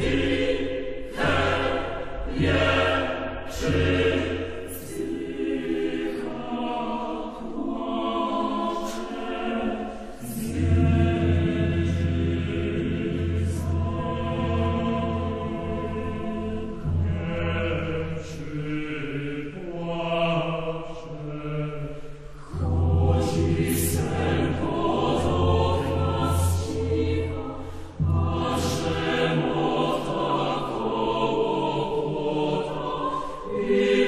Fear. Yeah.